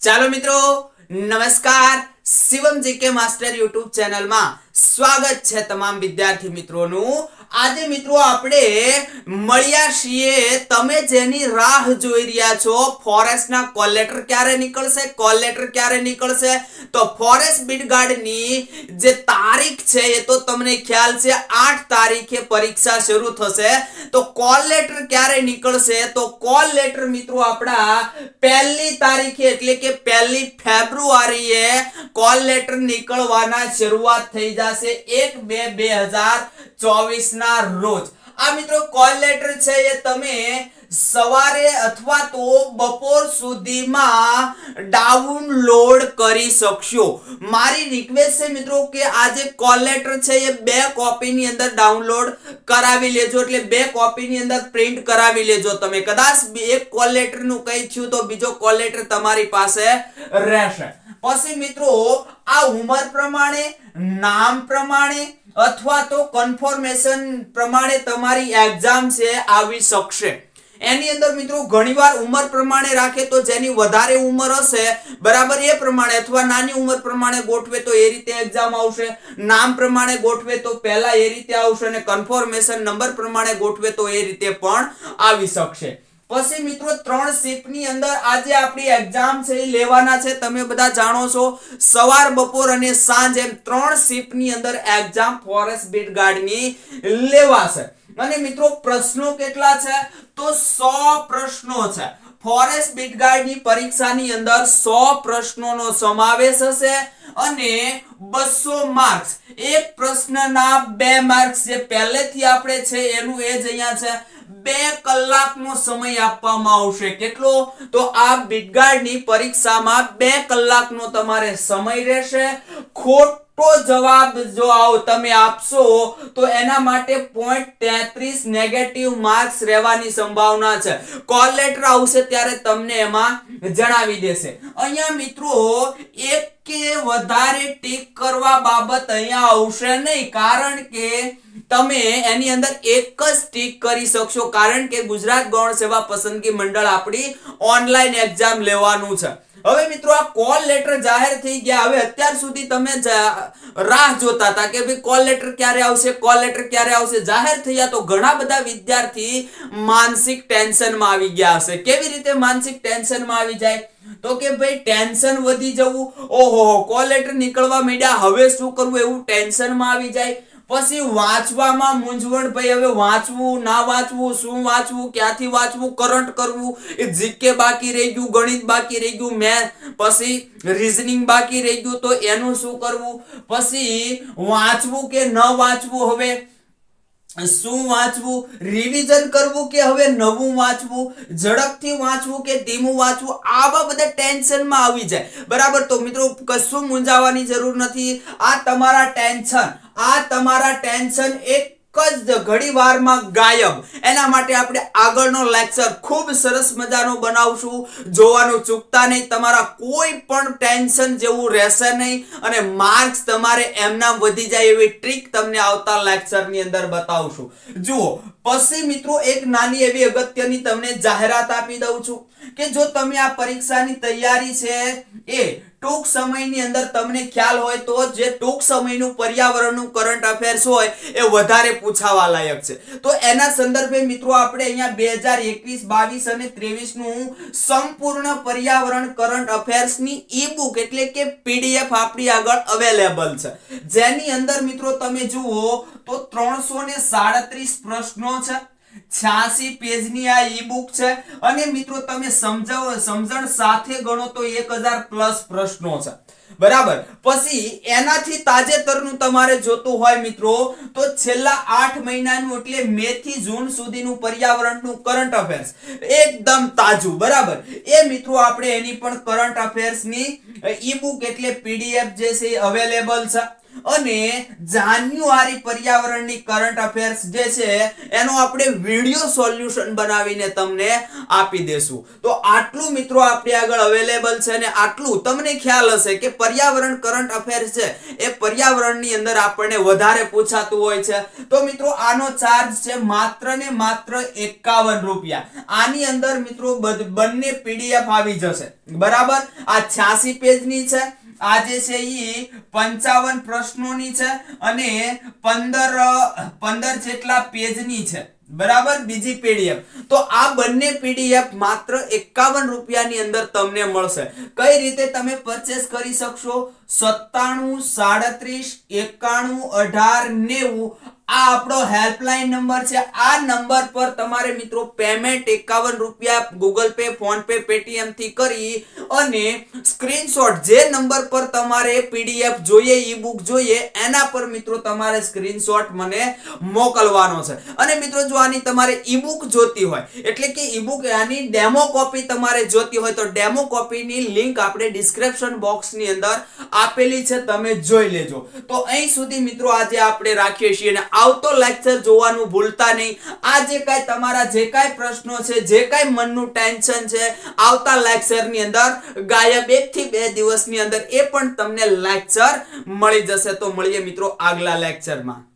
ચાલો મિત્રો નમસ્કાર. શિવમ જીકે માસ્ટર યુટ્યુબ ચેનલમાં સ્વાગત છે તમામ વિદ્યાર્થી મિત્રોનું. આજે મિત્રો આપણે મળ્યા છીએ. તમે જેની રાહ જોઈ રહ્યા છો, ફોરેસ્ટના કોલ લેટર ક્યારે નીકળશે કોલ લેટર ક્યારે નીકળશે? તો ફોરેસ્ટ બીટગાર્ડની જે તારીખ છે, એ તો તમને ખ્યાલ છે, આઠ તારીખે પરીક્ષા શરૂ થશે. તો કોલ લેટર ક્યારે નીકળશે? તો કોલ લેટર મિત્રો આપણા પહેલી તારીખે, એટલે કે પહેલી ફેબ્રુઆરીએ કોલ લેટર નીકળવાના શરૂઆત થઈ જશે એક બે બે હજાર ચોવીસ ના રોજ. આ મિત્રો કોલ લેટર છે એ તમે સવારે અથવા તો બપોર સુધીમાં ડાઉનલોડ કરી શકશો. મારી રિક્વેસ્ટ છે મિત્રો કે આ જે કોલ લેટર છે એ બે કોપીની અંદર ડાઉનલોડ કરાવી લેજો, એટલે બે કોપીની અંદર પ્રિન્ટ કરાવી લેજો તમે. કદાચ એક કોલ લેટરનું કઈ થયું તો બીજો કોલ લેટર તમારી પાસે રહેશે. પછી મિત્રો, આ ઉંમર પ્રમાણે, નામ પ્રમાણે અથવા તો કન્ફર્મેશન પ્રમાણે તમારી એક્ઝામ છે આવી શકશે. એની અંદર મિત્રો ઘણીવાર ઉંમર પ્રમાણે રાખે તો જેની વધારે ઉંમર હશે, બરાબર એ પ્રમાણે અથવા નાની ઉંમર પ્રમાણે ગોઠવે તો એ રીતે એક્ઝામ આવશે. નામ પ્રમાણે ગોઠવે તો પહેલા એ રીતે આવશે અને કન્ફર્મેશન નંબર પ્રમાણે ગોઠવે તો એ રીતે પણ આવી શકશે. પછી મિત્રો, ત્રણ શિફ્ટની અંદર આજે આપણી એક્ઝામ છે, એ લેવાના છે. તમે બધા જાણો છો, સવાર, બપોર અને સાંજ એમ ત્રણ શિફ્ટની અંદર એક્ઝામ ફોરેસ્ટ બીટ ગાર્ડની લેવાશે. અને મિત્રો, પ્રશ્નો કેટલા છે? તો સો પ્રશ્નો છે. ફોરેસ્ટ બીટ ગાર્ડની પરીક્ષાની અંદર સો પ્રશ્નોનો સમાવેશ હશે અને બસો માર્ક્સ એક પ્રશ્નના બે માર્ક્સ જે પહેલેથી આપણે છે, એનું એ જ અહીંયા છે. ખોટો જવાબ જો આવો તમે આપશો, તો એના માટે પોઈન્ટ તેત્રીસ નેગેટિવ માર્ક્સ રહેવાની સંભાવના છે. કોલ લેટર આવશે ત્યારે તમને એમાં જણાવી દેશે. અહીંયા મિત્રો, એક કે વધારે ટીક કરવા બાબત અહીંયા આવશે નહીં, કારણ કે તમે એની અંદર એક જ ટીક કરી શકશો, કારણ કે ગુજરાત ગૌણ સેવા પસંદગી મંડળ આપણી ઓનલાઈન એક્ઝામ લેવાનું છે. હવે મિત્રો, આ કોલ લેટર જાહેર થઈ ગયા. હવે અત્યાર સુધી તમે રાહ જોતા હતા કે ભાઈ કોલ લેટર ક્યારે આવશે, કોલ લેટર ક્યારે આવશે? જાહેર થયા તો ઘણા બધા વિદ્યાર્થી માનસિક ટેન્શનમાં આવી ગયા હશે. કેવી રીતે માનસિક ટેન્શનમાં આવી જાય? તો કે ભાઈ ટેન્શન વધી જવું. ઓહો, કોલ લેટર નીકળવા માંડ્યા. હવે શું કરવું? એવું ટેન્શનમાં આવી જાય. પછી વાંચવામાં મૂંઝવણ ભાઈ, હવે વાંચવું, ના વાંચવું, શું વાંચવું, ક્યાંથી વાંચવું, કરંટ કરવું, એ જીકે બાકી રહી ગયું, ગણિત બાકી રહી ગયું મેથ પછી રીઝનિંગ બાકી રહી ગયું, તો એનું શું કરવું? પછી વાંચવું કે ન વાંચવું, હવે શું વાંચવું? રિવિઝન કરવું કે હવે નવું વાંચવું? ઝડપથી વાંચવું કે ધીમું વાંચવું? આવા બધા ટેન્શનમાં આવી જાય. બરાબર? તો મિત્રો, કશું મૂંઝાવાની જરૂર નથી. આ તમારા ટેન્શન આ તમારા ટેન્શન એક જ ઘડીવારમાં ગાયબ. એના માટે આપણે આગળનો લેક્ચર ખૂબ સરસ મજાનો બનાવશું. જોવાનું ચૂકતા નહીં, તમારા કોઈ પણ ટેન્શન જેવું રહેશે નહીં અને માર્ક્સ તમારે એમના વધી જાય એવી ટ્રીક તમને આવતા લેક્ચરની અંદર બતાવશું. જુઓ, પછી મિત્રો એક નાની એવી અગત્યની તમને જાહેરાત આપી દઉં છું કે જો તમે આ પરીક્ષાની તૈયારી છે એ ટૂંક સમયની અંદર તમને ખ્યાલ હોય તો જે ટૂંક સમયનું પર્યાવરણનું કરંટ અફેર્સ હોય એ વધારે પૂછાવા લાયક છે. તો એના સંદર્ભે મિત્રો આપણે અહીંયા બે હજાર એકવીસ, બાવીસ અને ત્રેવીસનું સંપૂર્ણ પર્યાવરણ કરંટ અફેર્સની ઈ બુક એટલે કે પીડીએફ આપણી આગળ અવેલેબલ છે. જેની અંદર મિત્રો તમે જુઓ તો ત્રણસો ને સાડત્રીસ પ્રશ્નો છે. છ્યાસી પેજની આ ઈ બુક છે. અને મિત્રો, તમે સમજાવો, સમજણ સાથે ગણો તો એક પ્લસ પ્રશ્નો છે. બરાબર? પછી, એનાથી તાજેતરનું તમારે જોતું હોય મિત્રો, તો છેલ્લા આઠ મહિનાનું એટલે મે થી જૂન સુધીનું પર્યાવરણનું કરંટ અફેર્સ એકદમ તાજું, બરાબર? એ મિત્રો, આપણે એની પણ કરંટ અફેર્સની ઈ બુક એટલે પીડીએફ જે છે અવેલેબલ છે. અને જાન્યુઆરી પર્યાવરણની કરંટ અફેર્સ જે છે, એનો આપણે વિડિયો સોલ્યુશન બનાવીને તમને આપી દેશું. તો આટલું મિત્રો આપણે આગળ અવેલેબલ છે ને આટલું તમને ખ્યાલ હશે કે પર્યાવરણ કરંટ અફેર્સ છે, એ પર્યાવરણની અંદર આપણને વધારે પૂછાતું હોય છે. તો મિત્રો, આનો ચાર્જ છે માત્ર ને માત્ર એકાવન રૂપિયા. આની અંદર મિત્રો બંને પીડીએફ આવી જશે. બરાબર? આ છ્યાસી પેજની છે. આ જે છે એ પંચાવન પ્રશ્નોની છે અને પંદર પંદર જેટલા પેજની છે. બરાબર? બીજી પીડીએફ. તો આ બંને પીડીએફ માત્ર એકાવન રૂપિયાની અંદર તમને મળશે. કઈ રીતે તમે પરચેસ કરી શકશો? સત્તાણું, સાડત્રીસ, એકાણું, અઢાર, નેવું આ આપણો હેલ્પલાઇન નંબર છે. આ નંબર પર તમારે મિત્રો પેમેન્ટ એકાવન રૂપિયા ગૂગલ પે ફોન પે પેટીએમથી કરી અને સ્ક્રીનશોટ જે નંબર પર તમારે પીડીએફ જોઈએ ઈ બુક જોઈએ, એના પર મિત્રો તમારે સ્ક્રીનશોટ મને મોકલવાનો છે. અને મિત્રો જો આની તમારે ઈ બુક જોતી હોય, એટલે કે ઈ બુક આની ડેમો કોપી તમારે જોતી હોય, તો ડેમો કોપીની લિંક આપણે ડિસ્ક્રિપ્શન બોક્સની અંદર આપેલી છે, તમે જોઈ લેજો. તો અહીં સુધી મિત્રો આજે આપણે રાખીએ છીએ આવતો લેક્ચર જોવાનું ભૂલતા નહીં. આ જે કાંઈ તમારા જે કાંઈ પ્રશ્નો છે, જે કાંઈ મનનું ટેન્શન છે, આવતા લેક્ચરની અંદર, ગાયબ એક થી બે દિવસની અંદર એ પણ તમને લેક્ચર મળી જશે. તો મળીએ મિત્રો આગલા લેક્ચરમાં